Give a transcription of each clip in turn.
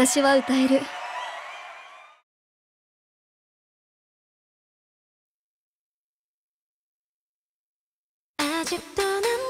私は歌える아직도난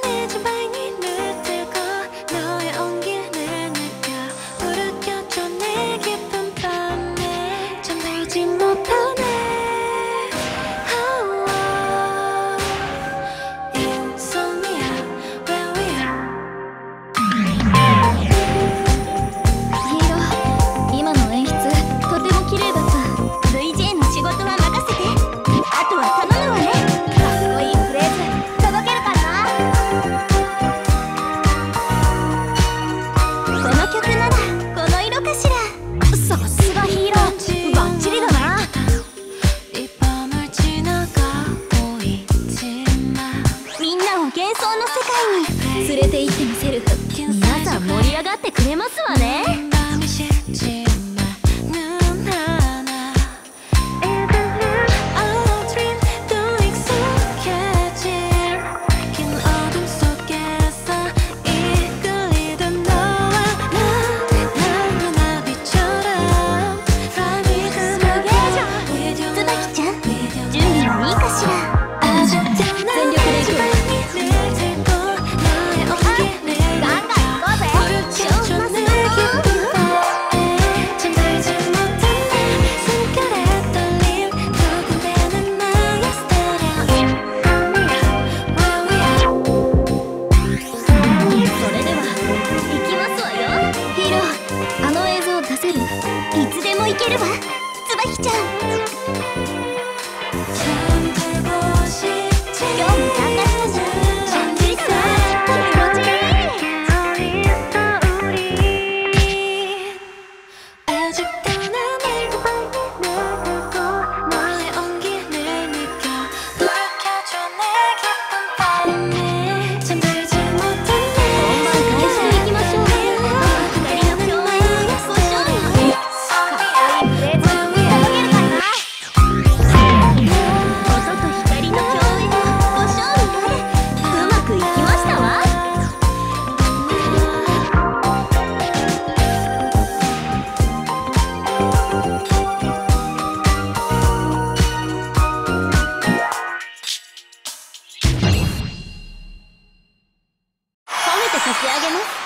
差し上げます。